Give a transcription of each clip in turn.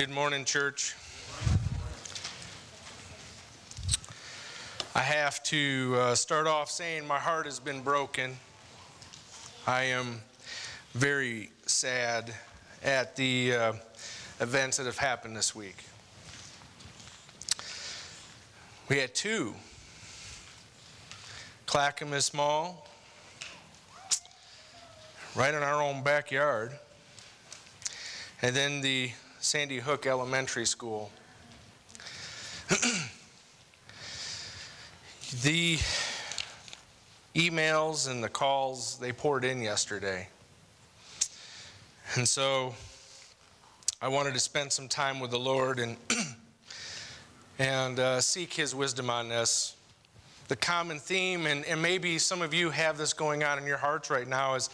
Good morning, church. I have to uh, start off saying my heart has been broken. I am very sad at the uh, events that have happened this week. We had two Clackamas Mall, right in our own backyard, and then the Sandy Hook Elementary School. the emails and the calls, they poured in yesterday. And so I wanted to spend some time with the Lord and, and uh, seek His wisdom on this. The common theme, and, and maybe some of you have this going on in your hearts right now, is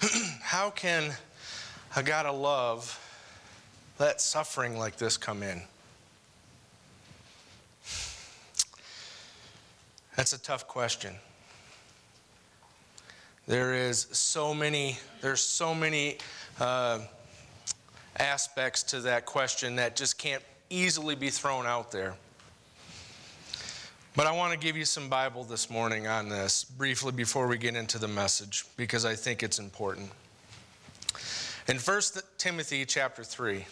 how can a God of love let suffering like this come in? That's a tough question. There is so many, there's so many uh, aspects to that question that just can't easily be thrown out there. But I want to give you some Bible this morning on this briefly before we get into the message because I think it's important. In 1 Timothy chapter 3,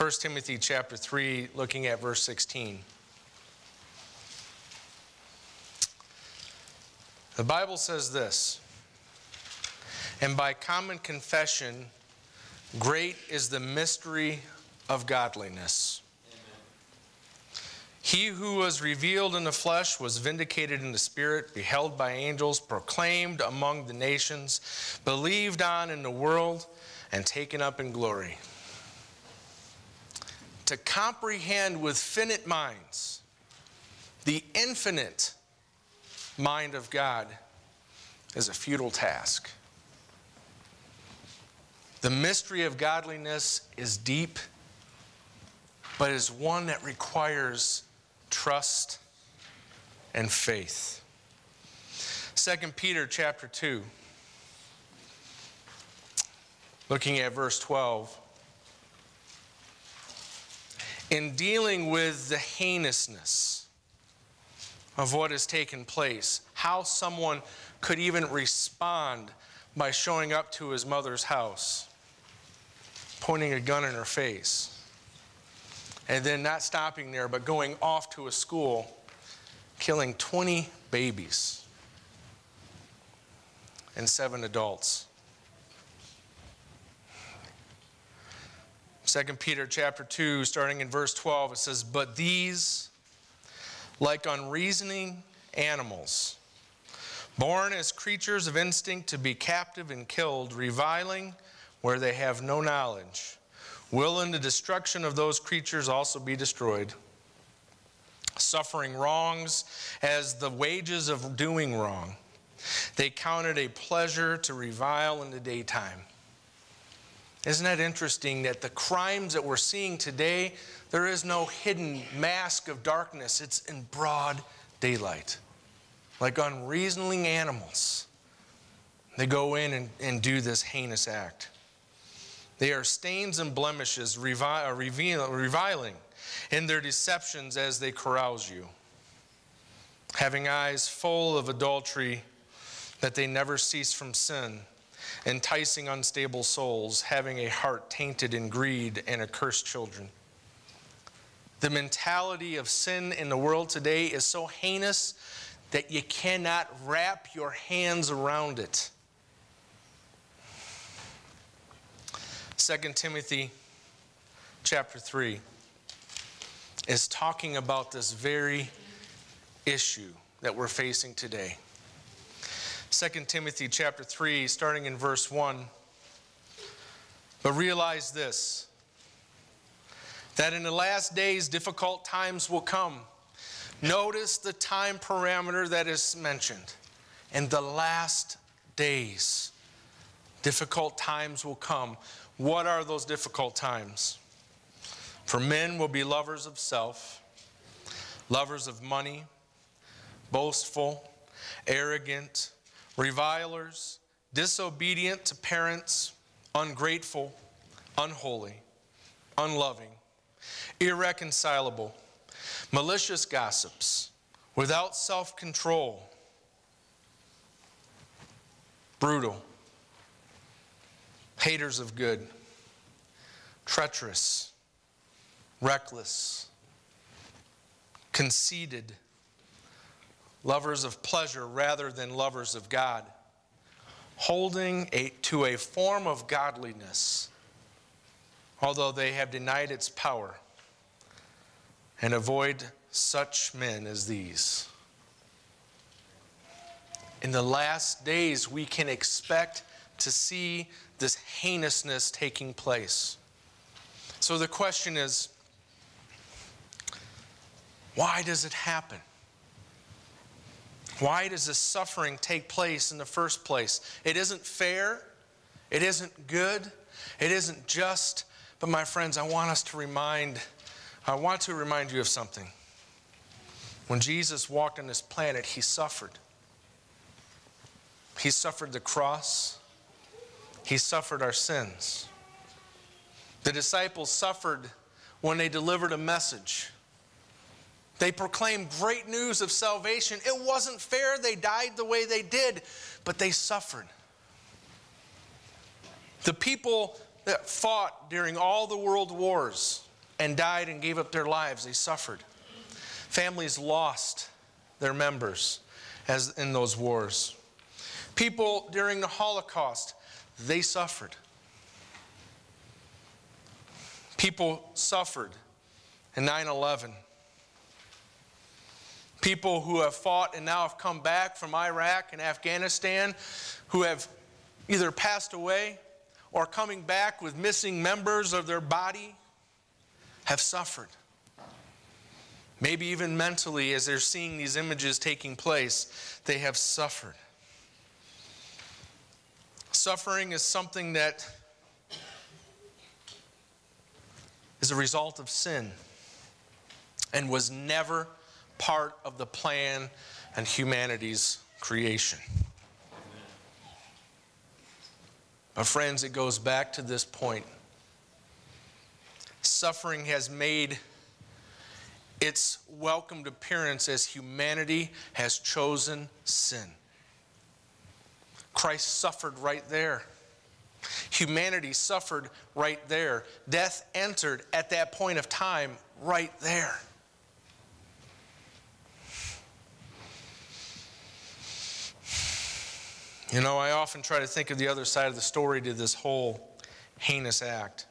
1 Timothy chapter 3, looking at verse 16. The Bible says this And by common confession, great is the mystery of godliness. He who was revealed in the flesh was vindicated in the spirit, beheld by angels, proclaimed among the nations, believed on in the world, and taken up in glory to comprehend with finite minds the infinite mind of God is a futile task. The mystery of godliness is deep, but is one that requires trust and faith. 2 Peter chapter 2, looking at verse 12 in dealing with the heinousness of what has taken place, how someone could even respond by showing up to his mother's house, pointing a gun in her face, and then not stopping there, but going off to a school, killing 20 babies and seven adults. 2 Peter chapter 2, starting in verse 12, it says, But these, like unreasoning animals, born as creatures of instinct to be captive and killed, reviling where they have no knowledge, will in the destruction of those creatures also be destroyed. Suffering wrongs as the wages of doing wrong. They count it a pleasure to revile in the daytime isn't that interesting that the crimes that we're seeing today, there is no hidden mask of darkness, it's in broad daylight. Like unreasoning animals, they go in and, and do this heinous act. They are stains and blemishes, revi- uh, reveal, reviling in their deceptions as they carouse you, having eyes full of adultery that they never cease from sin enticing unstable souls, having a heart tainted in greed and accursed children. The mentality of sin in the world today is so heinous that you cannot wrap your hands around it. 2 Timothy chapter 3 is talking about this very issue that we're facing today. 2 Timothy chapter 3, starting in verse 1. But realize this that in the last days difficult times will come. Notice the time parameter that is mentioned. In the last days, difficult times will come. What are those difficult times? For men will be lovers of self, lovers of money, boastful, arrogant revilers, disobedient to parents, ungrateful, unholy, unloving, irreconcilable, malicious gossips, without self control, brutal, haters of good, treacherous, reckless, conceited, lovers of pleasure rather than lovers of God, holding a, to a form of godliness, although they have denied its power, and avoid such men as these. In the last days, we can expect to see this heinousness taking place. So the question is why does it happen? Why does this suffering take place in the first place? It isn't fair, it isn't good, it isn't just. But my friends, I want us to remind, I want to remind you of something. When Jesus walked on this planet, he suffered. He suffered the cross. He suffered our sins. The disciples suffered when they delivered a message. They proclaimed great news of salvation. It wasn't fair they died the way they did, but they suffered. The people that fought during all the world wars and died and gave up their lives, they suffered. Families lost their members as in those wars. People during the Holocaust, they suffered. People suffered in 9 11 people who have fought and now have come back from Iraq and Afghanistan who have either passed away or coming back with missing members of their body have suffered. Maybe even mentally, as they're seeing these images taking place, they have suffered. Suffering is something that is a result of sin and was never part of the plan and humanity's creation. But, friends, it goes back to this point. Suffering has made its welcomed appearance as humanity has chosen sin. Christ suffered right there. Humanity suffered right there. Death entered at that point of time right there. You know, I often try to think of the other side of the story to this whole heinous act.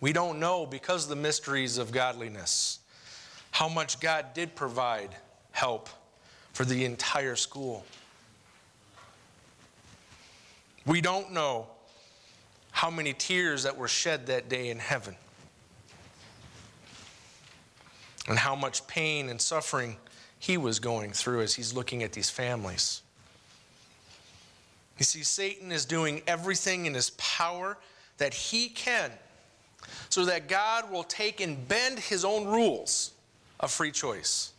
We don't know, because of the mysteries of godliness, how much God did provide help for the entire school. We don't know how many tears that were shed that day in heaven, and how much pain and suffering he was going through as he's looking at these families. You see, Satan is doing everything in his power that he can so that God will take and bend his own rules of free choice.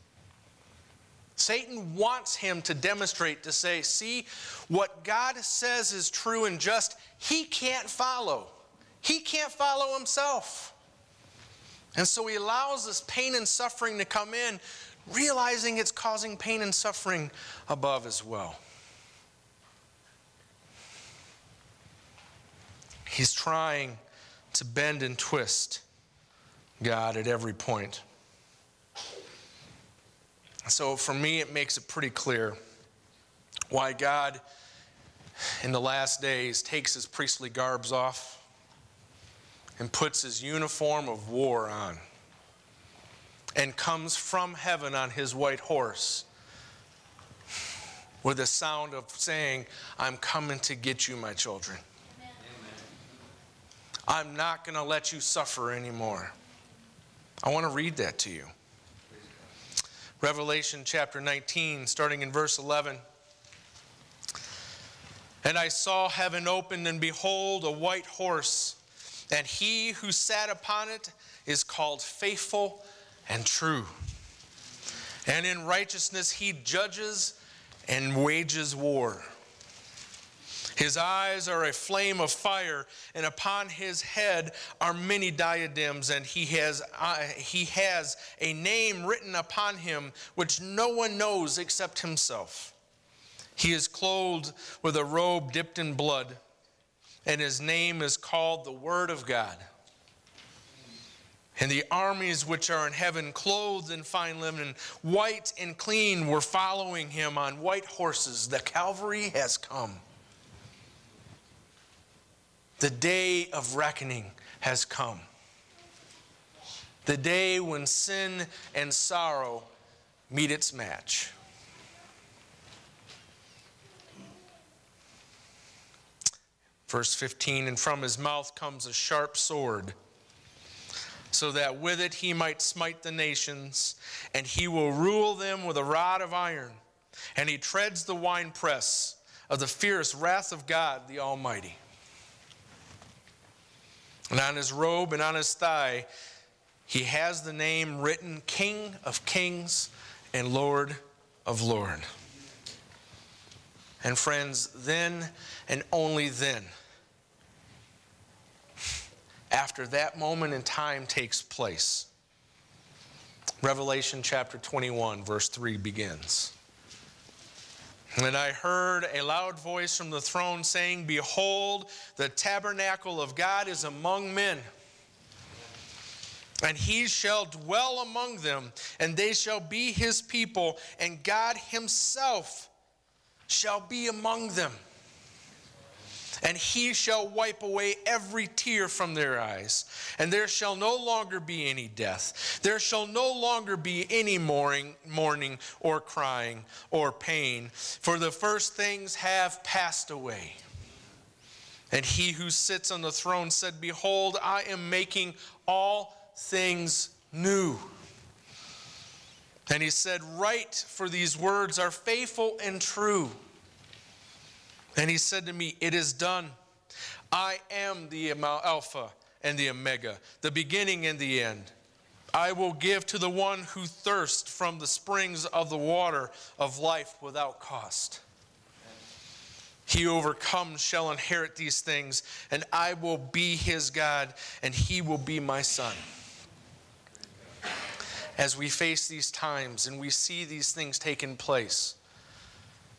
Satan wants him to demonstrate, to say, see, what God says is true and just, he can't follow. He can't follow himself. And so he allows this pain and suffering to come in, realizing it's causing pain and suffering above as well. He's trying to bend and twist God at every point. So for me, it makes it pretty clear why God in the last days takes his priestly garbs off and puts his uniform of war on and comes from heaven on his white horse with a sound of saying, I'm coming to get you, my children. I'm not going to let you suffer anymore. I want to read that to you. Revelation chapter 19, starting in verse 11. And I saw heaven opened, and behold, a white horse, and he who sat upon it is called faithful and true. And in righteousness he judges and wages war. His eyes are a flame of fire, and upon his head are many diadems, and he has, uh, he has a name written upon him which no one knows except himself. He is clothed with a robe dipped in blood, and his name is called the Word of God. And the armies which are in heaven, clothed in fine linen, white and clean, were following him on white horses. The Calvary has come. The day of reckoning has come. The day when sin and sorrow meet its match. Verse 15 And from his mouth comes a sharp sword, so that with it he might smite the nations, and he will rule them with a rod of iron. And he treads the winepress of the fierce wrath of God the Almighty. And on his robe and on his thigh, he has the name written King of Kings and Lord of Lords. And friends, then and only then, after that moment in time takes place, Revelation chapter 21, verse 3 begins. And I heard a loud voice from the throne saying, Behold, the tabernacle of God is among men. And he shall dwell among them, and they shall be his people, and God himself shall be among them and he shall wipe away every tear from their eyes. And there shall no longer be any death. There shall no longer be any mourning, mourning or crying or pain, for the first things have passed away. And he who sits on the throne said, Behold, I am making all things new. And he said, Write, for these words are faithful and true. And he said to me, It is done. I am the Alpha and the Omega, the beginning and the end. I will give to the one who thirsts from the springs of the water of life without cost. He overcomes shall inherit these things, and I will be his God, and he will be my son. As we face these times and we see these things taking place,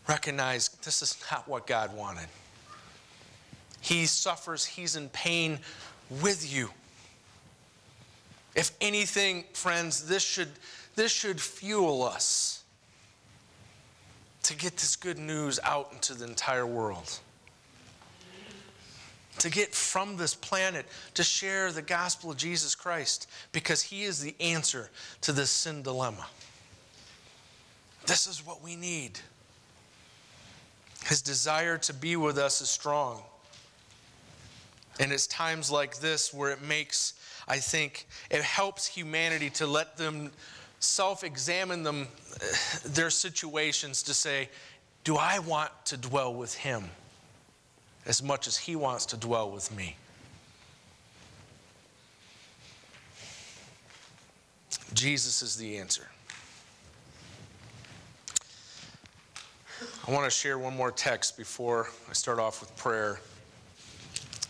recognize this is not what God wanted. He suffers, he's in pain with you. If anything, friends, this should, this should fuel us to get this good news out into the entire world. To get from this planet to share the gospel of Jesus Christ because he is the answer to this sin dilemma. This is what we need. His desire to be with us is strong. And it's times like this where it makes, I think, it helps humanity to let them self examine them, eh, their situations to say, Do I want to dwell with Him as much as He wants to dwell with me? Jesus is the answer. I want to share one more text before I start off with prayer.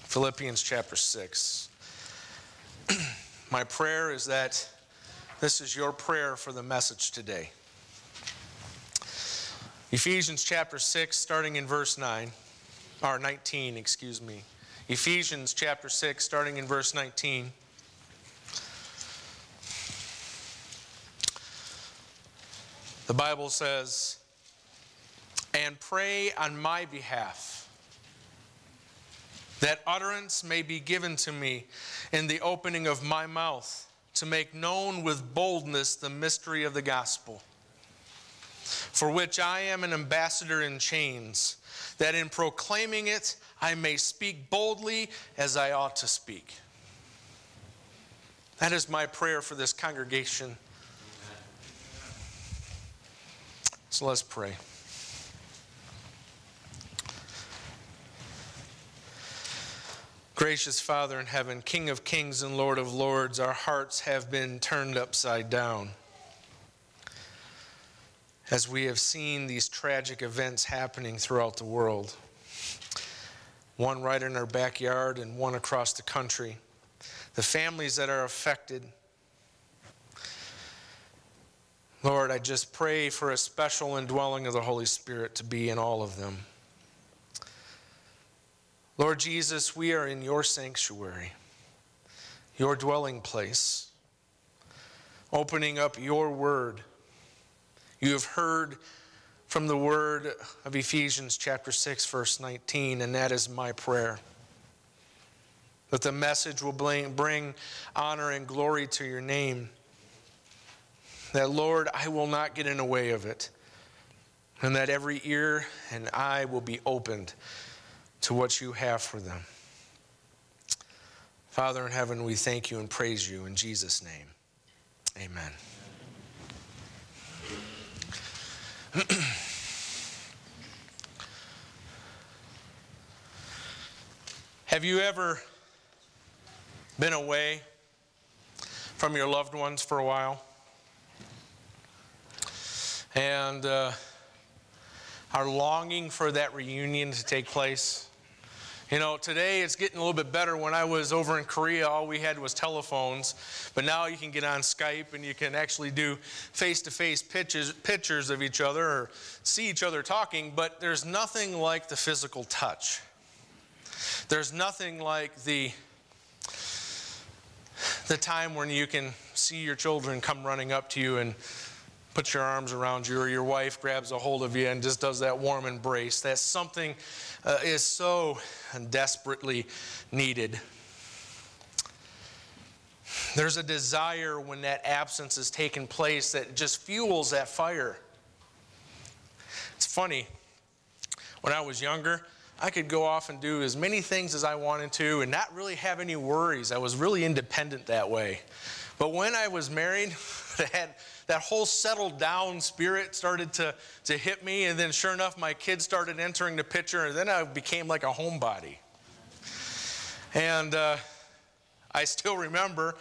Philippians chapter 6. My prayer is that this is your prayer for the message today. Ephesians chapter 6, starting in verse 9, or 19, excuse me. Ephesians chapter 6, starting in verse 19. The Bible says, and pray on my behalf, that utterance may be given to me in the opening of my mouth, to make known with boldness the mystery of the gospel, for which I am an ambassador in chains, that in proclaiming it I may speak boldly as I ought to speak. That is my prayer for this congregation. So let's pray. Gracious Father in heaven, King of kings and Lord of lords, our hearts have been turned upside down as we have seen these tragic events happening throughout the world. one right in our backyard and one across the country. The families that are affected. Lord, I just pray for a special indwelling of the Holy Spirit to be in all of them. Lord Jesus, we are in your sanctuary, your dwelling place, opening up your word. You have heard from the word of Ephesians chapter 6 verse 19 and that is my prayer that the message will bring honor and glory to your name that Lord I will not get in the way of it and that every ear and eye will be opened to what you have for them. Father in heaven we thank you and praise you in Jesus name. Amen. Have you ever been away from your loved ones for a while? And uh, are longing for that reunion to take place? You know, today it's getting a little bit better. When I was over in Korea, all we had was telephones. But now you can get on Skype and you can actually do face to face pictures, pictures of each other or see each other talking. But there's nothing like the physical touch. There's nothing like the, the time when you can see your children come running up to you and put your arms around you, or your wife grabs a hold of you and just does that warm embrace. That's something uh, is so desperately needed. There's a desire when that absence is taking place that just fuels that fire. It's funny, when I was younger, I could go off and do as many things as I wanted to and not really have any worries. I was really independent that way. But when I was married, that, that whole settled down spirit started to, to hit me. And then, sure enough, my kids started entering the picture. And then I became like a homebody. And uh, I still remember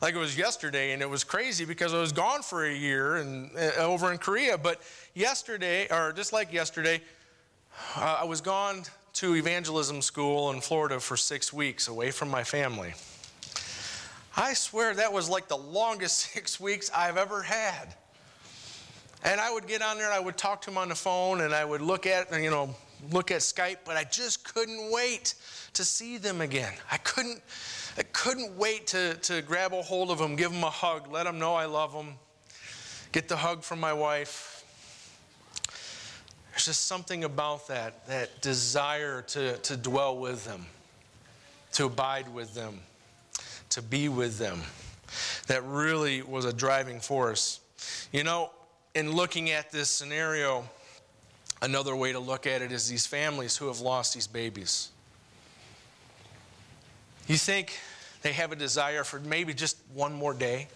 like it was yesterday, and it was crazy because I was gone for a year and uh, over in Korea. But yesterday, or just like yesterday, uh, I was gone to evangelism school in Florida for six weeks away from my family. I swear that was like the longest six weeks I've ever had. And I would get on there, and I would talk to him on the phone, and I would look at, you know, look at Skype, but I just couldn't wait to see them again. I couldn't, I couldn't wait to, to grab a hold of them, give them a hug, let them know I love them, get the hug from my wife. There's just something about that, that desire to, to dwell with them, to abide with them, to be with them, that really was a driving force. You know, in looking at this scenario, another way to look at it is these families who have lost these babies. You think they have a desire for maybe just one more day?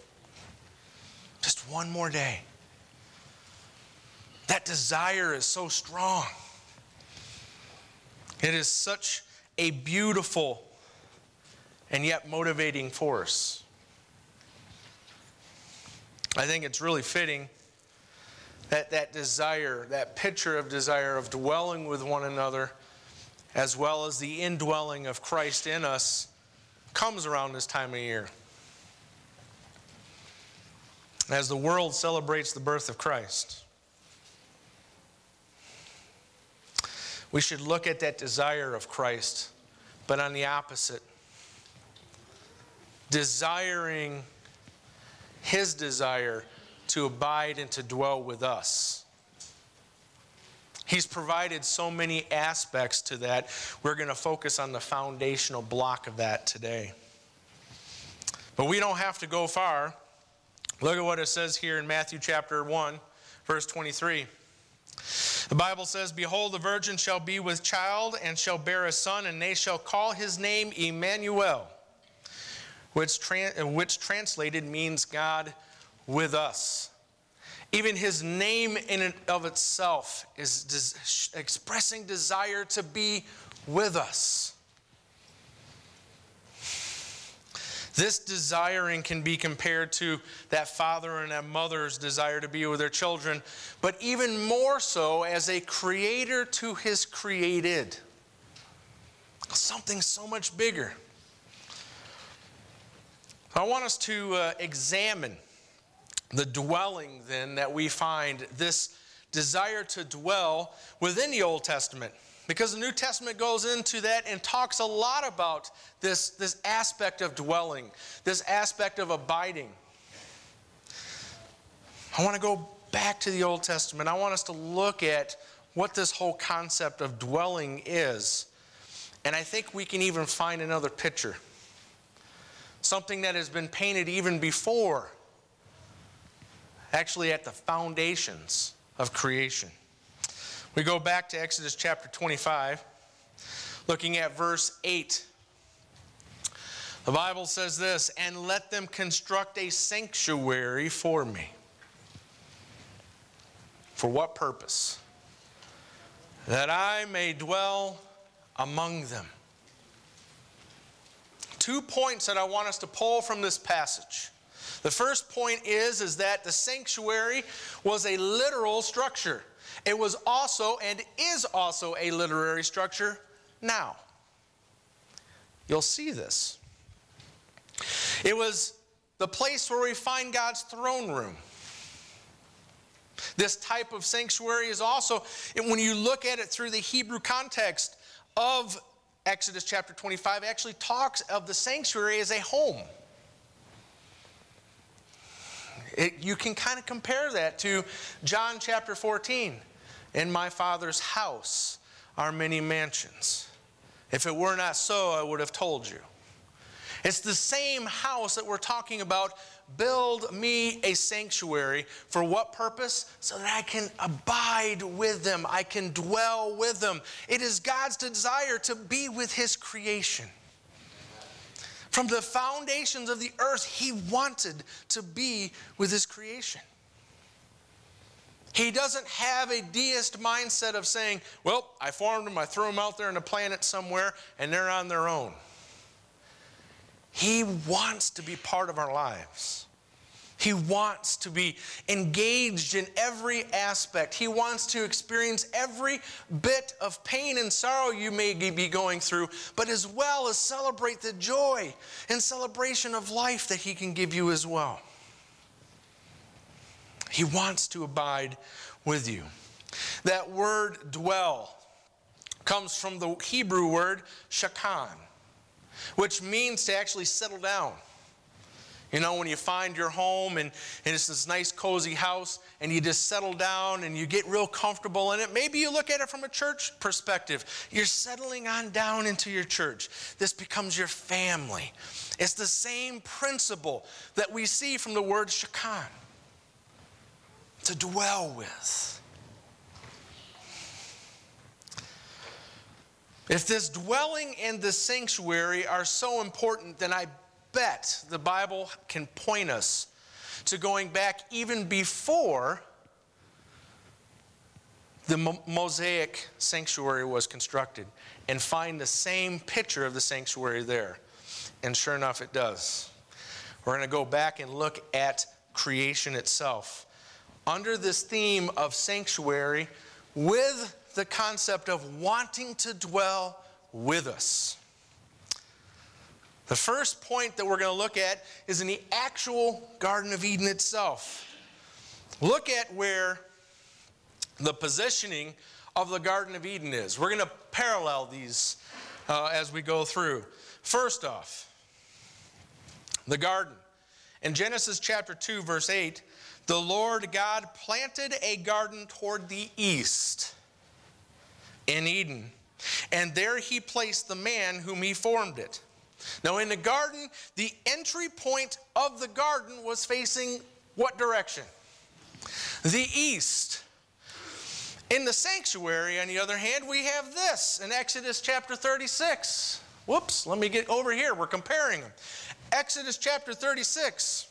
Just one more day. That desire is so strong. It is such a beautiful and yet motivating force. I think it's really fitting that that desire, that picture of desire of dwelling with one another, as well as the indwelling of Christ in us, comes around this time of year. As the world celebrates the birth of Christ. We should look at that desire of Christ, but on the opposite. Desiring his desire to abide and to dwell with us. He's provided so many aspects to that. We're going to focus on the foundational block of that today. But we don't have to go far. Look at what it says here in Matthew chapter 1, verse 23. The Bible says, Behold, the virgin shall be with child and shall bear a son, and they shall call his name Emmanuel, which, which translated means God with us. Even his name in and of itself is des- expressing desire to be with us. This desiring can be compared to that father and that mother's desire to be with their children, but even more so as a creator to his created. something so much bigger. I want us to uh, examine the dwelling then that we find this desire to dwell within the Old Testament. Because the New Testament goes into that and talks a lot about this, this aspect of dwelling, this aspect of abiding. I want to go back to the Old Testament. I want us to look at what this whole concept of dwelling is. And I think we can even find another picture. Something that has been painted even before, actually at the foundations of creation. We go back to Exodus chapter 25, looking at verse 8. The Bible says this, and let them construct a sanctuary for me. For what purpose? That I may dwell among them. Two points that I want us to pull from this passage. The first point is, is that the sanctuary was a literal structure. It was also and is also a literary structure now. You'll see this. It was the place where we find God's throne room. This type of sanctuary is also, when you look at it through the Hebrew context of Exodus chapter 25, actually talks of the sanctuary as a home. It, you can kind of compare that to John chapter 14. In my Father's house are many mansions. If it were not so, I would have told you. It's the same house that we're talking about. Build me a sanctuary. For what purpose? So that I can abide with them, I can dwell with them. It is God's desire to be with His creation. From the foundations of the earth, He wanted to be with His creation. He doesn't have a deist mindset of saying, well, I formed them, I threw them out there in a planet somewhere, and they're on their own. He wants to be part of our lives. He wants to be engaged in every aspect. He wants to experience every bit of pain and sorrow you may be going through, but as well as celebrate the joy and celebration of life that He can give you as well. He wants to abide with you. That word dwell comes from the Hebrew word shakan, which means to actually settle down. You know, when you find your home and, and it's this nice, cozy house, and you just settle down and you get real comfortable in it. Maybe you look at it from a church perspective. You're settling on down into your church. This becomes your family. It's the same principle that we see from the word shakan to dwell with. If this dwelling and the sanctuary are so important, then I bet the Bible can point us to going back even before the Mosaic sanctuary was constructed and find the same picture of the sanctuary there. And sure enough, it does. We're going to go back and look at creation itself under this theme of sanctuary with the concept of wanting to dwell with us. The first point that we're going to look at is in the actual Garden of Eden itself. Look at where the positioning of the Garden of Eden is. We're going to parallel these uh, as we go through. First off, the garden. In Genesis chapter 2, verse 8, the Lord God planted a garden toward the east in Eden, and there he placed the man whom he formed it. Now, in the garden, the entry point of the garden was facing what direction? The east. In the sanctuary, on the other hand, we have this in Exodus chapter 36. Whoops, let me get over here. We're comparing them. Exodus chapter 36.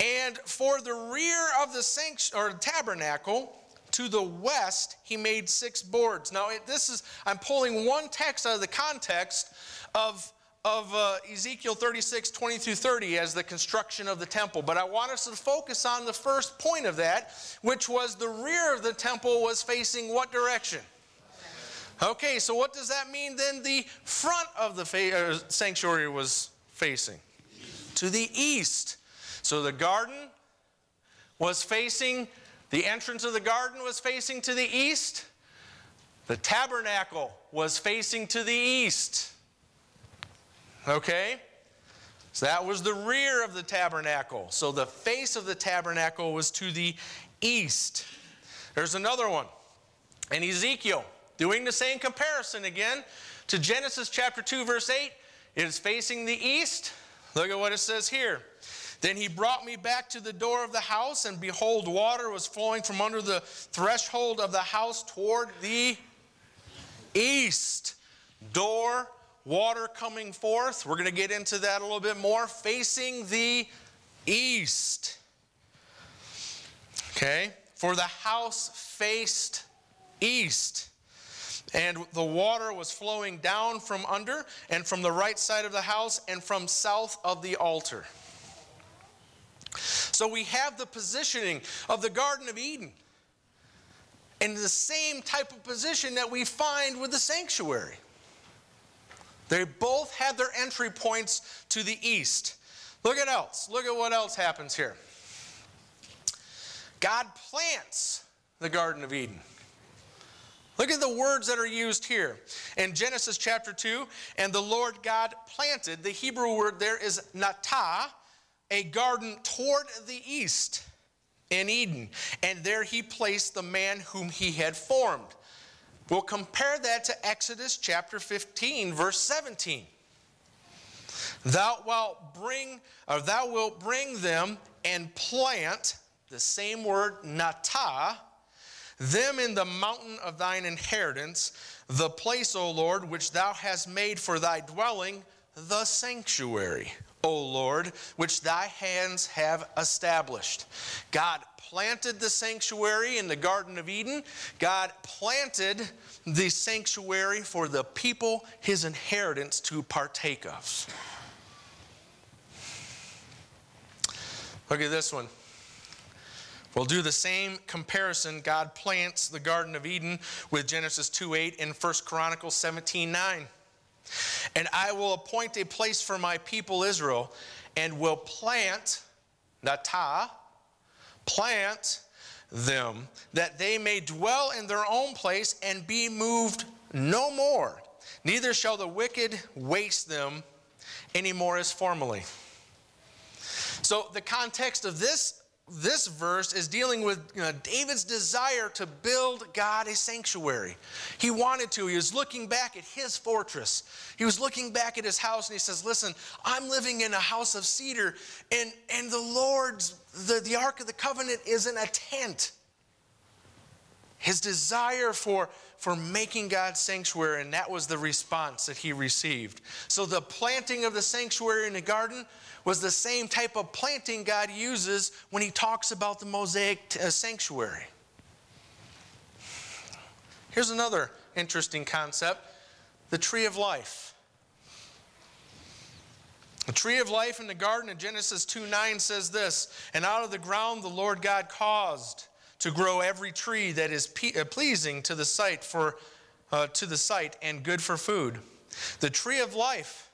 And for the rear of the sanctuary or tabernacle, to the west, he made six boards. Now, this is, I'm pulling one text out of the context of, of uh, Ezekiel 36, 20 through 30 as the construction of the temple. But I want us to focus on the first point of that, which was the rear of the temple was facing what direction? Okay, so what does that mean then the front of the uh, sanctuary was facing? To the east. So the garden was facing, the entrance of the garden was facing to the east. The tabernacle was facing to the east. Okay? So that was the rear of the tabernacle. So the face of the tabernacle was to the east. There's another one. And Ezekiel, doing the same comparison again to Genesis chapter 2, verse 8, it is facing the east. Look at what it says here. Then he brought me back to the door of the house, and behold, water was flowing from under the threshold of the house toward the east. Door, water coming forth. We're going to get into that a little bit more. Facing the east. Okay? For the house faced east. And the water was flowing down from under and from the right side of the house and from south of the altar. So we have the positioning of the Garden of Eden in the same type of position that we find with the sanctuary. They both had their entry points to the east. Look at else. Look at what else happens here. God plants the Garden of Eden. Look at the words that are used here. In Genesis chapter 2, and the Lord God planted, the Hebrew word there is natah, a garden toward the east in Eden. And there he placed the man whom he had formed. We'll compare that to Exodus chapter 15, verse 17. Thou wilt bring, or thou wilt bring them and plant, the same word, natah, them in the mountain of thine inheritance, the place, O Lord, which thou hast made for thy dwelling, the sanctuary, O Lord, which thy hands have established. God planted the sanctuary in the Garden of Eden. God planted the sanctuary for the people, his inheritance, to partake of. Look at this one. We'll do the same comparison. God plants the Garden of Eden with Genesis 2 8 and 1 Chronicles 17 9. And I will appoint a place for my people Israel and will plant, natah, plant them, that they may dwell in their own place and be moved no more. Neither shall the wicked waste them any more as formerly. So, the context of this this verse is dealing with you know, David's desire to build God a sanctuary. He wanted to. He was looking back at his fortress. He was looking back at his house and he says, Listen, I'm living in a house of cedar, and, and the Lord's, the, the Ark of the Covenant is in a tent. His desire for, for making God's sanctuary, and that was the response that he received. So the planting of the sanctuary in the garden was the same type of planting God uses when he talks about the Mosaic uh, sanctuary. Here's another interesting concept the tree of life. The tree of life in the garden in Genesis 2 9 says this And out of the ground the Lord God caused to grow every tree that is uh, pleasing to the sight for uh, to the sight and good for food. The tree of life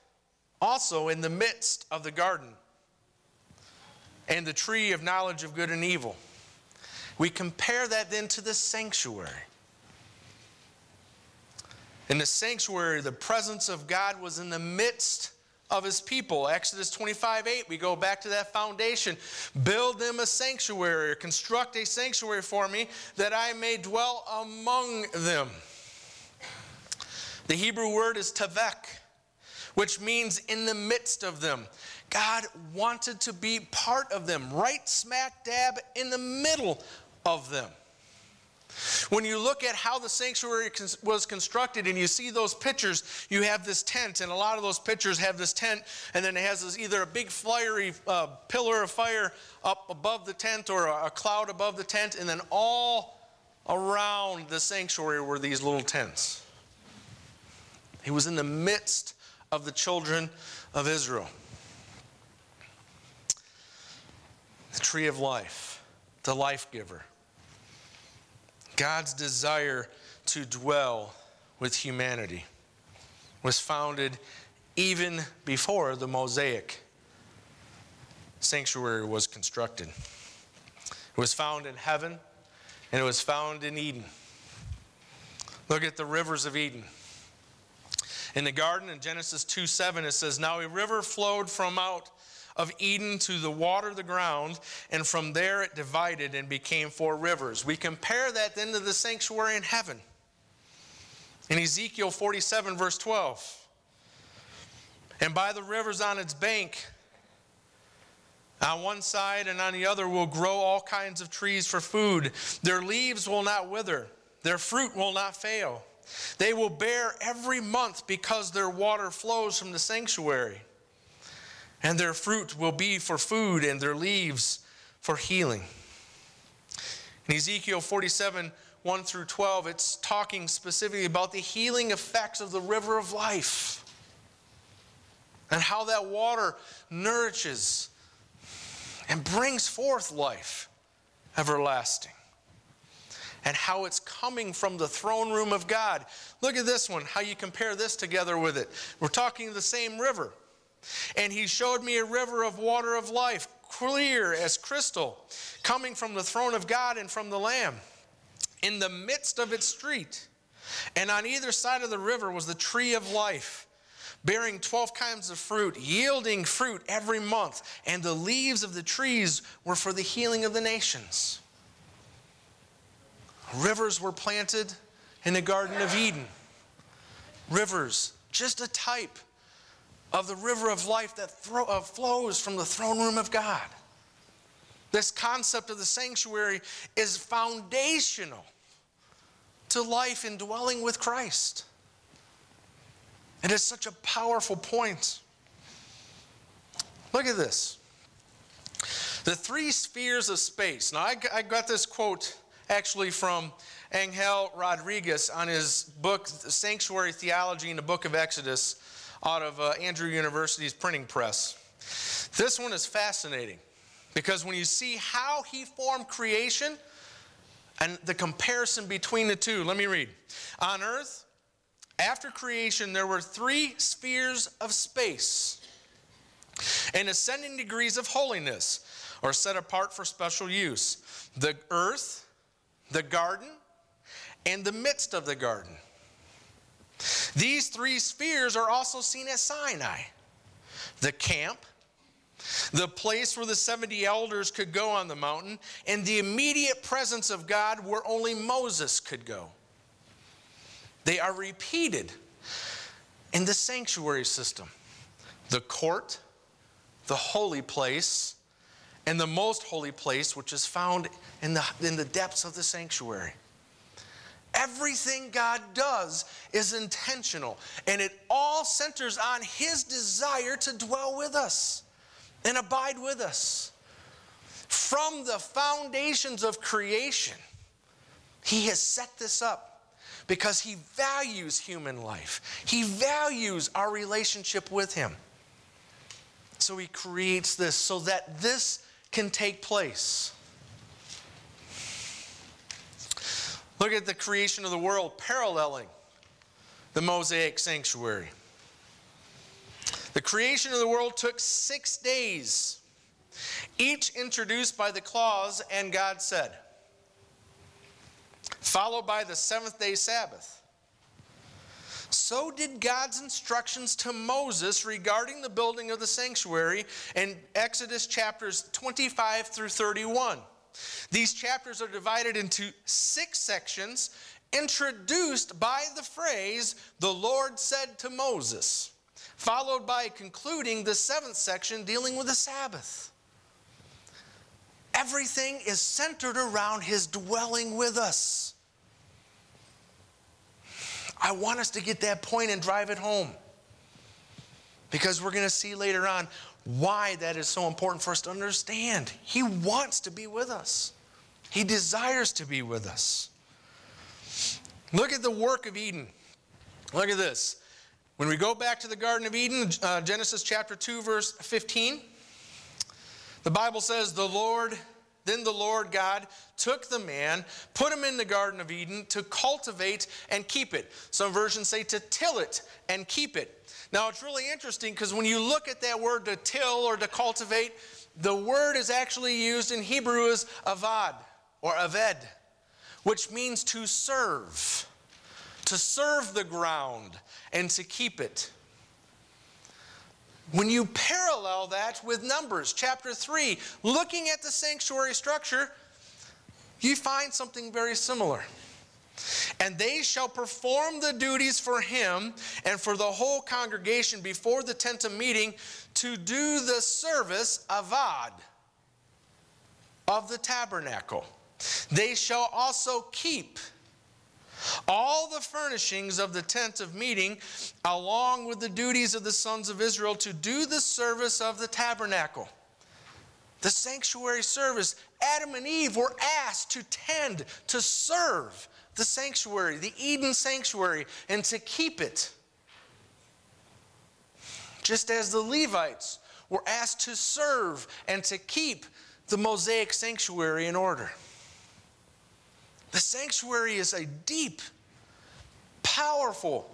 also in the midst of the garden and the tree of knowledge of good and evil. We compare that then to the sanctuary. In the sanctuary, the presence of God was in the midst of his people. Exodus 25 8, we go back to that foundation. Build them a sanctuary, or construct a sanctuary for me, that I may dwell among them. The Hebrew word is tavek which means in the midst of them. God wanted to be part of them, right smack dab in the middle of them. When you look at how the sanctuary was constructed and you see those pictures, you have this tent, and a lot of those pictures have this tent, and then it has this, either a big fiery uh, pillar of fire up above the tent or a, a cloud above the tent, and then all around the sanctuary were these little tents. He was in the midst of the children of Israel. The tree of life, the life giver. God's desire to dwell with humanity. Was founded even before the Mosaic sanctuary was constructed. It was found in heaven and it was found in Eden. Look at the rivers of Eden. In the garden in Genesis 2 7, it says, Now a river flowed from out of Eden to the water of the ground, and from there it divided and became four rivers. We compare that then to the sanctuary in heaven. In Ezekiel 47, verse 12, and by the rivers on its bank, on one side and on the other will grow all kinds of trees for food. Their leaves will not wither, their fruit will not fail. They will bear every month because their water flows from the sanctuary. And their fruit will be for food and their leaves for healing. In Ezekiel 47, 1 through 12, it's talking specifically about the healing effects of the river of life and how that water nourishes and brings forth life everlasting and how it's coming from the throne room of God. Look at this one, how you compare this together with it. We're talking the same river. And he showed me a river of water of life, clear as crystal, coming from the throne of God and from the Lamb, in the midst of its street. And on either side of the river was the tree of life, bearing 12 kinds of fruit, yielding fruit every month. And the leaves of the trees were for the healing of the nations. Rivers were planted in the Garden of Eden. Rivers, just a type of the river of life that uh, flows from the throne room of God. This concept of the sanctuary is foundational to life in dwelling with Christ. It is such a powerful point. Look at this. The three spheres of space. Now, I, I got this quote actually from Angel Rodriguez on his book, Sanctuary Theology in the Book of Exodus, out of uh, Andrew University's printing press. This one is fascinating because when you see how he formed creation and the comparison between the two, let me read. On earth, after creation, there were three spheres of space and ascending degrees of holiness, or set apart for special use the earth, the garden, and the midst of the garden. These three spheres are also seen at Sinai the camp, the place where the 70 elders could go on the mountain, and the immediate presence of God where only Moses could go. They are repeated in the sanctuary system the court, the holy place, and the most holy place, which is found in the, in the depths of the sanctuary. Everything God does is intentional, and it all centers on His desire to dwell with us and abide with us. From the foundations of creation, He has set this up because He values human life, He values our relationship with Him. So He creates this so that this can take place. Look at the creation of the world paralleling the Mosaic sanctuary. The creation of the world took six days, each introduced by the clause, and God said, followed by the seventh day Sabbath. So did God's instructions to Moses regarding the building of the sanctuary in Exodus chapters 25 through 31. These chapters are divided into six sections introduced by the phrase, the Lord said to Moses, followed by concluding the seventh section dealing with the Sabbath. Everything is centered around his dwelling with us. I want us to get that point and drive it home. Because we're going to see later on why that is so important for us to understand. He wants to be with us, He desires to be with us. Look at the work of Eden. Look at this. When we go back to the Garden of Eden, uh, Genesis chapter 2, verse 15, the Bible says, The Lord then the Lord God took the man, put him in the Garden of Eden to cultivate and keep it. Some versions say to till it and keep it. Now it's really interesting because when you look at that word to till or to cultivate, the word is actually used in Hebrew as avad or aved, which means to serve, to serve the ground and to keep it. When you parallel that with Numbers chapter 3, looking at the sanctuary structure, you find something very similar. And they shall perform the duties for him and for the whole congregation before the tent of meeting to do the service avad of the tabernacle. They shall also keep all the furnishings of the tent of meeting, along with the duties of the sons of Israel to do the service of the tabernacle. The sanctuary service, Adam and Eve were asked to tend, to serve the sanctuary, the Eden sanctuary, and to keep it. Just as the Levites were asked to serve and to keep the Mosaic sanctuary in order. The sanctuary is a deep, powerful,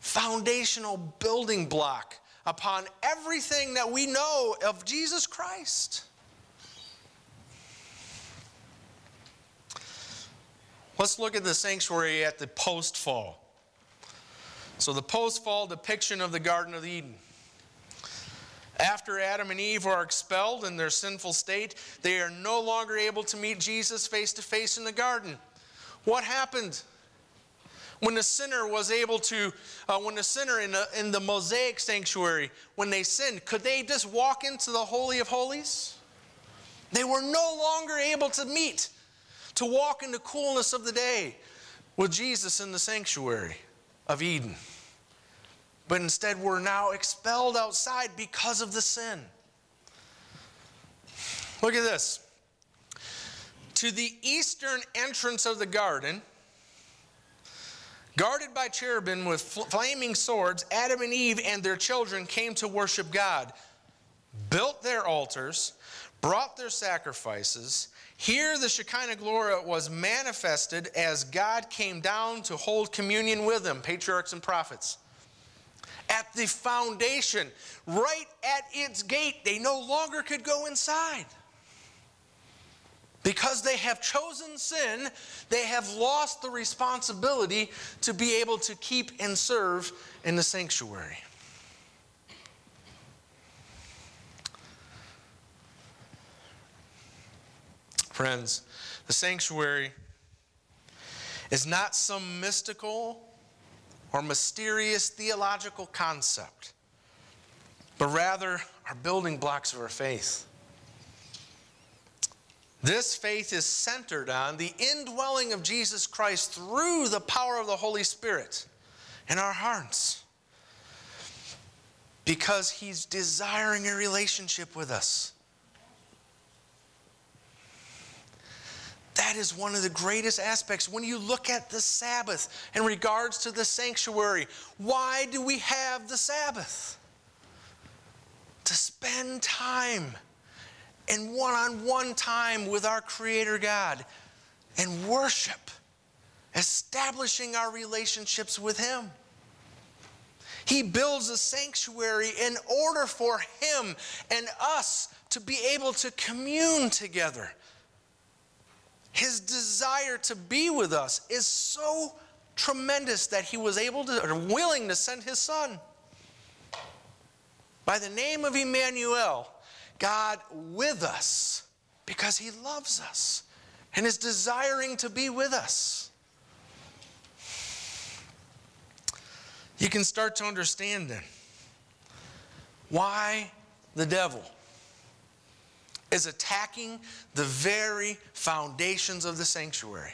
foundational building block upon everything that we know of Jesus Christ. Let's look at the sanctuary at the post fall. So, the post fall depiction of the Garden of Eden. After Adam and Eve are expelled in their sinful state, they are no longer able to meet Jesus face to face in the garden. What happened? When the sinner was able to, uh, when the sinner in the, in the Mosaic sanctuary, when they sinned, could they just walk into the Holy of Holies? They were no longer able to meet, to walk in the coolness of the day with Jesus in the sanctuary of Eden but instead we're now expelled outside because of the sin. Look at this. To the eastern entrance of the garden, guarded by cherubim with flaming swords, Adam and Eve and their children came to worship God, built their altars, brought their sacrifices. Here, the Shekinah glory was manifested as God came down to hold communion with them, patriarchs and prophets at the foundation, right at its gate. They no longer could go inside. Because they have chosen sin, they have lost the responsibility to be able to keep and serve in the sanctuary. Friends, the sanctuary is not some mystical or mysterious theological concept, but rather are building blocks of our faith. This faith is centered on the indwelling of Jesus Christ through the power of the Holy Spirit in our hearts. Because he's desiring a relationship with us. That is one of the greatest aspects when you look at the Sabbath in regards to the sanctuary. Why do we have the Sabbath? To spend time and one on one time with our Creator God and worship, establishing our relationships with Him. He builds a sanctuary in order for Him and us to be able to commune together his desire to be with us is so tremendous that he was able to, or willing to send his son. By the name of Emmanuel, God with us, because he loves us and is desiring to be with us. You can start to understand then why the devil is attacking the very foundations of the sanctuary.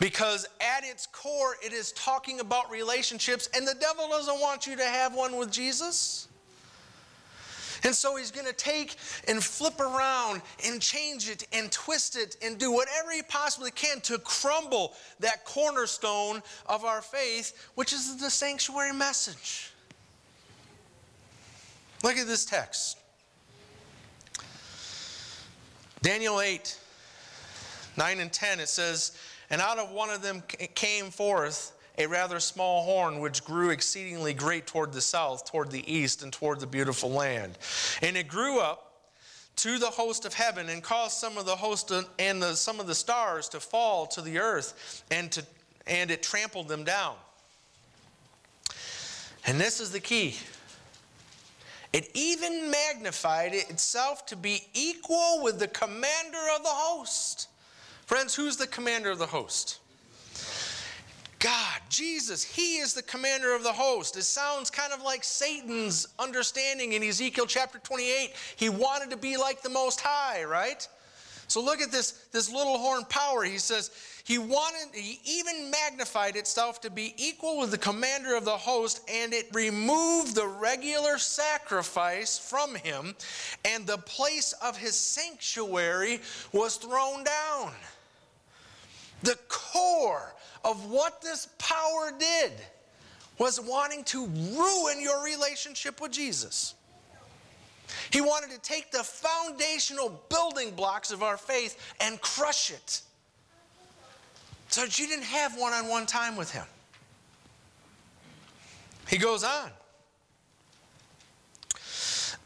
Because at its core, it is talking about relationships, and the devil doesn't want you to have one with Jesus. And so he's going to take and flip around and change it and twist it and do whatever he possibly can to crumble that cornerstone of our faith, which is the sanctuary message. Look at this text. Daniel 8, 9 and 10, it says, And out of one of them came forth a rather small horn which grew exceedingly great toward the south, toward the east, and toward the beautiful land. And it grew up to the host of heaven and caused some of the host and the, some of the stars to fall to the earth and to and it trampled them down. And this is the key. It even magnified itself to be equal with the commander of the host. Friends, who's the commander of the host? God, Jesus, He is the commander of the host. It sounds kind of like Satan's understanding in Ezekiel chapter 28. He wanted to be like the Most High, right? So look at this, this little horn power. He says, he wanted, he even magnified itself to be equal with the commander of the host, and it removed the regular sacrifice from him, and the place of his sanctuary was thrown down. The core of what this power did was wanting to ruin your relationship with Jesus. He wanted to take the foundational building blocks of our faith and crush it so that you didn't have one on one time with Him. He goes on.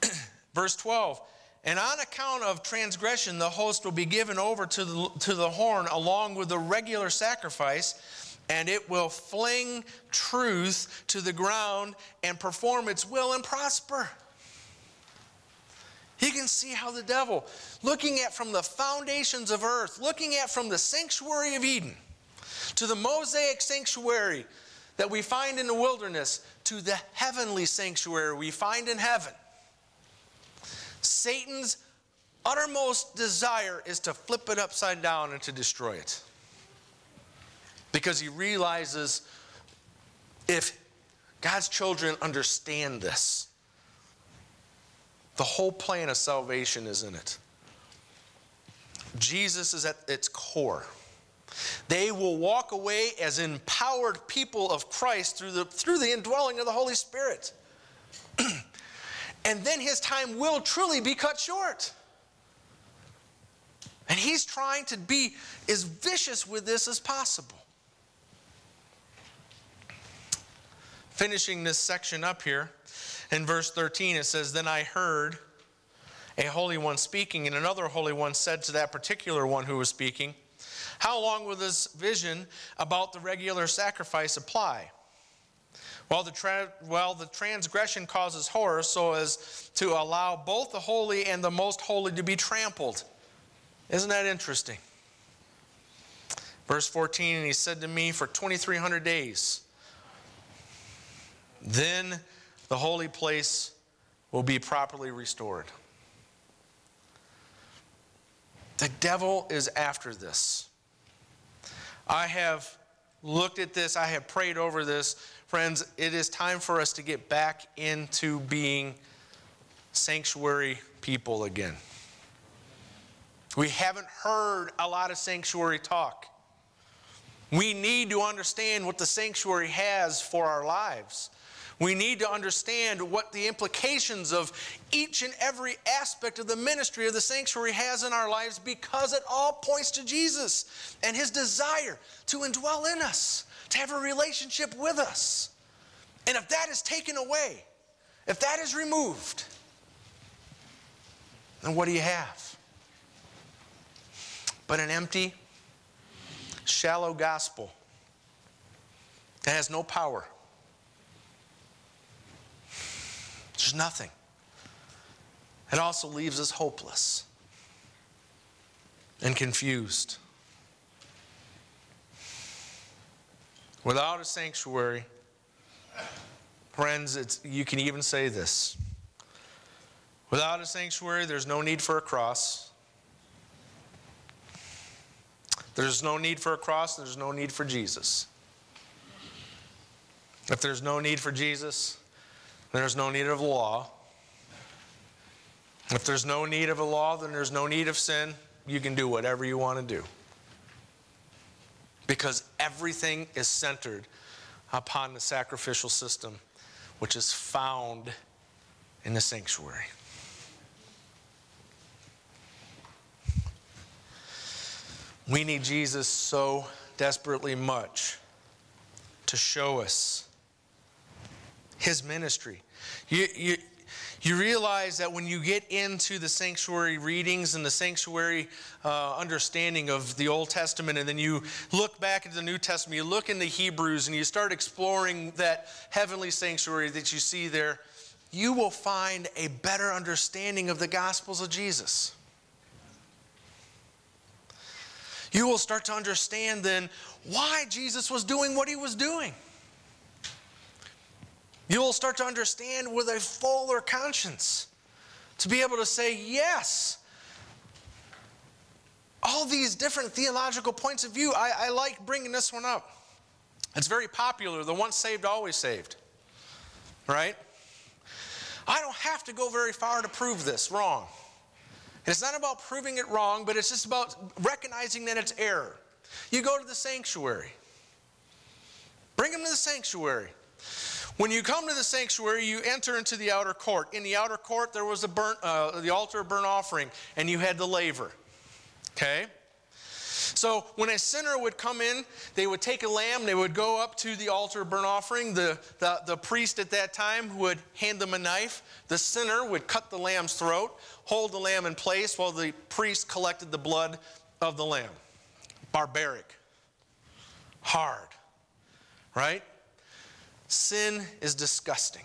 Verse 12 And on account of transgression, the host will be given over to the, to the horn along with the regular sacrifice, and it will fling truth to the ground and perform its will and prosper. He can see how the devil, looking at from the foundations of earth, looking at from the sanctuary of Eden to the Mosaic sanctuary that we find in the wilderness to the heavenly sanctuary we find in heaven. Satan's uttermost desire is to flip it upside down and to destroy it. Because he realizes if God's children understand this, the whole plan of salvation is in it. Jesus is at its core. They will walk away as empowered people of Christ through the, through the indwelling of the Holy Spirit. and then his time will truly be cut short. And he's trying to be as vicious with this as possible. Finishing this section up here, in verse 13, it says, Then I heard a holy one speaking, and another holy one said to that particular one who was speaking, How long will this vision about the regular sacrifice apply? While the, tra- while the transgression causes horror, so as to allow both the holy and the most holy to be trampled. Isn't that interesting? Verse 14, and he said to me, For 2,300 days, then the holy place will be properly restored. The devil is after this. I have looked at this, I have prayed over this. Friends, it is time for us to get back into being sanctuary people again. We haven't heard a lot of sanctuary talk. We need to understand what the sanctuary has for our lives. We need to understand what the implications of each and every aspect of the ministry of the sanctuary has in our lives because it all points to Jesus and his desire to indwell in us, to have a relationship with us. And if that is taken away, if that is removed, then what do you have? But an empty, shallow gospel that has no power There's nothing. It also leaves us hopeless and confused. Without a sanctuary, friends, you can even say this. Without a sanctuary, there's no need for a cross. There's no need for a cross, there's no need for Jesus. If there's no need for Jesus, there's no need of a law. If there's no need of a law, then there's no need of sin. You can do whatever you want to do. Because everything is centered upon the sacrificial system, which is found in the sanctuary. We need Jesus so desperately much to show us his ministry. You, you, you realize that when you get into the sanctuary readings and the sanctuary uh, understanding of the Old Testament, and then you look back into the New Testament, you look in the Hebrews, and you start exploring that heavenly sanctuary that you see there, you will find a better understanding of the Gospels of Jesus. You will start to understand then why Jesus was doing what he was doing. You will start to understand with a fuller conscience to be able to say, yes, all these different theological points of view. I, I like bringing this one up. It's very popular the once saved, always saved. Right? I don't have to go very far to prove this wrong. And it's not about proving it wrong, but it's just about recognizing that it's error. You go to the sanctuary, bring them to the sanctuary. When you come to the sanctuary, you enter into the outer court. In the outer court, there was a burnt, uh, the altar of burnt offering, and you had the laver. Okay? So when a sinner would come in, they would take a lamb, they would go up to the altar of burnt offering. The, the, the priest at that time would hand them a knife. The sinner would cut the lamb's throat, hold the lamb in place while the priest collected the blood of the lamb. Barbaric, hard, right? Sin is disgusting,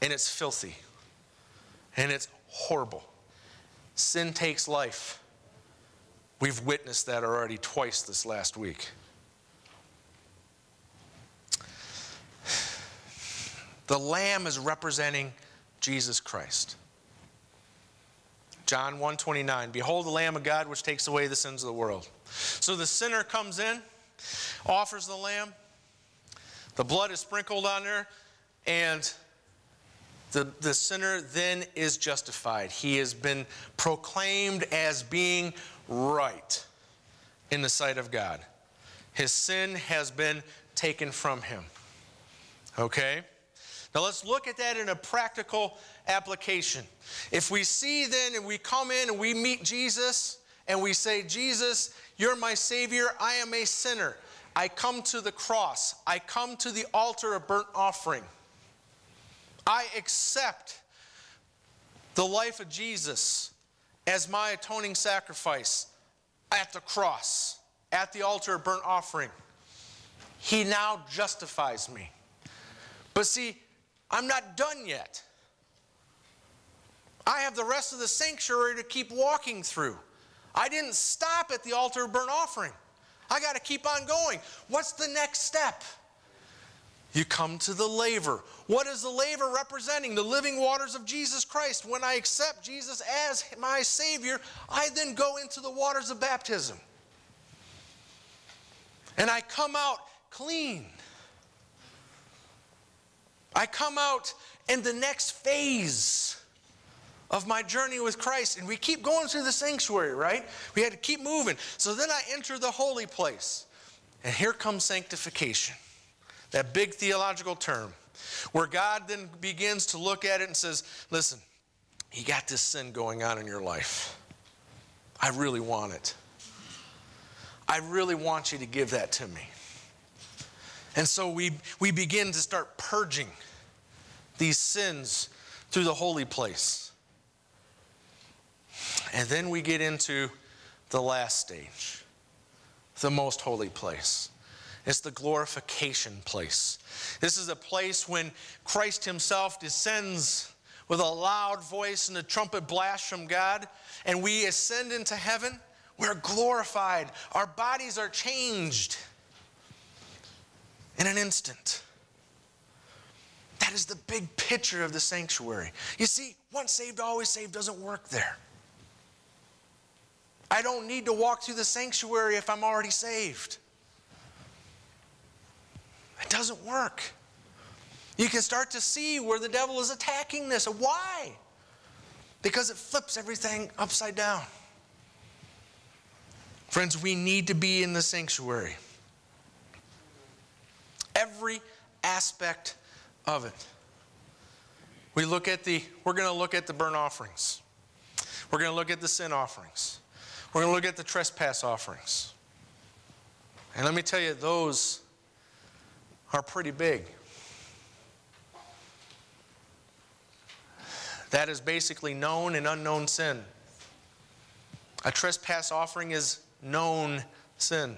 and it's filthy, and it's horrible. Sin takes life. We've witnessed that already twice this last week. The lamb is representing Jesus Christ. John 1:29 Behold the lamb of God which takes away the sins of the world. So the sinner comes in, offers the lamb, the blood is sprinkled on there, and the, the sinner then is justified. He has been proclaimed as being right in the sight of God. His sin has been taken from him. Okay? Now let's look at that in a practical application. If we see then and we come in and we meet Jesus and we say, Jesus, you're my Savior, I am a sinner. I come to the cross. I come to the altar of burnt offering. I accept the life of Jesus as my atoning sacrifice at the cross, at the altar of burnt offering. He now justifies me. But see, I'm not done yet. I have the rest of the sanctuary to keep walking through. I didn't stop at the altar of burnt offering. I got to keep on going. What's the next step? You come to the laver. What is the laver representing? The living waters of Jesus Christ. When I accept Jesus as my Savior, I then go into the waters of baptism. And I come out clean. I come out in the next phase of my journey with Christ. And we keep going through the sanctuary, right? We had to keep moving. So then I enter the holy place. And here comes sanctification, that big theological term, where God then begins to look at it and says, Listen, you got this sin going on in your life. I really want it. I really want you to give that to me. And so we, we begin to start purging these sins through the holy place. And then we get into the last stage, the most holy place. It's the glorification place. This is a place when Christ Himself descends with a loud voice and a trumpet blast from God, and we ascend into heaven. We're glorified. Our bodies are changed in an instant. That is the big picture of the sanctuary. You see, once saved, always saved doesn't work there. I don't need to walk through the sanctuary if I'm already saved. It doesn't work. You can start to see where the devil is attacking this. Why? Because it flips everything upside down. Friends, we need to be in the sanctuary. Every aspect of it. We look at the, we're going to look at the burnt offerings. We're going to look at the sin offerings. We're going to look at the trespass offerings. And let me tell you, those are pretty big. That is basically known and unknown sin. A trespass offering is known sin.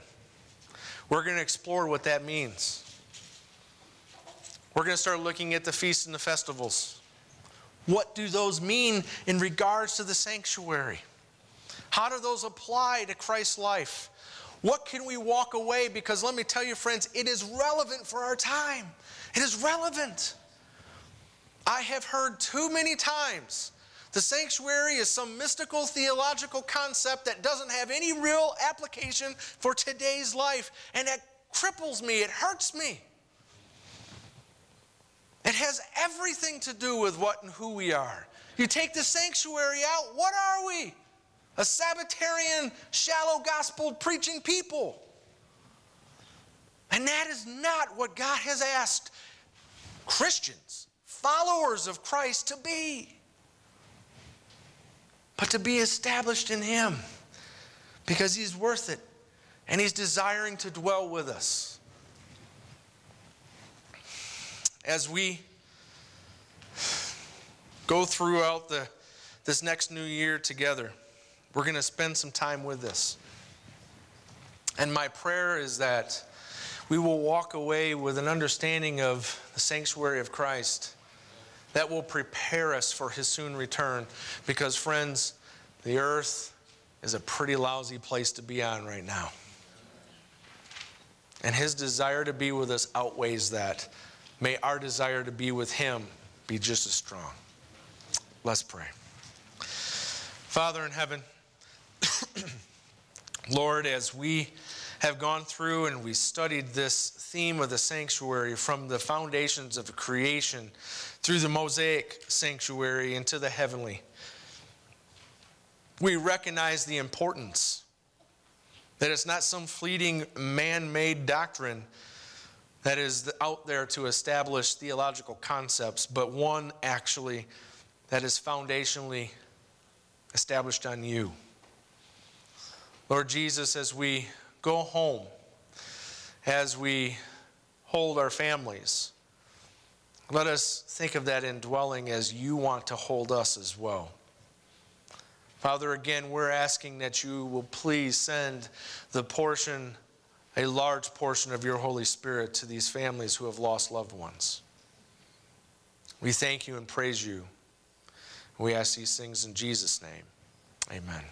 We're going to explore what that means. We're going to start looking at the feasts and the festivals. What do those mean in regards to the sanctuary? How do those apply to Christ's life? What can we walk away? Because let me tell you, friends, it is relevant for our time. It is relevant. I have heard too many times the sanctuary is some mystical theological concept that doesn't have any real application for today's life, and it cripples me, it hurts me. It has everything to do with what and who we are. You take the sanctuary out, what are we? A Sabbatarian, shallow gospel preaching people. And that is not what God has asked Christians, followers of Christ, to be. But to be established in Him because He's worth it and He's desiring to dwell with us. as we go throughout the, this next new year together, we're going to spend some time with this. And my prayer is that we will walk away with an understanding of the sanctuary of Christ that will prepare us for his soon return. Because, friends, the earth is a pretty lousy place to be on right now. And his desire to be with us outweighs that. May our desire to be with Him be just as strong. Let's pray. Father in heaven, Lord, as we have gone through and we studied this theme of the sanctuary from the foundations of creation through the Mosaic sanctuary into the heavenly, we recognize the importance that it's not some fleeting man made doctrine that is out there to establish theological concepts, but one actually that is foundationally established on you. Lord Jesus, as we go home, as we hold our families, let us think of that indwelling as you want to hold us as well. Father, again, we're asking that you will please send the portion a large portion of your Holy Spirit to these families who have lost loved ones. We thank you and praise you. We ask these things in Jesus' name. Amen.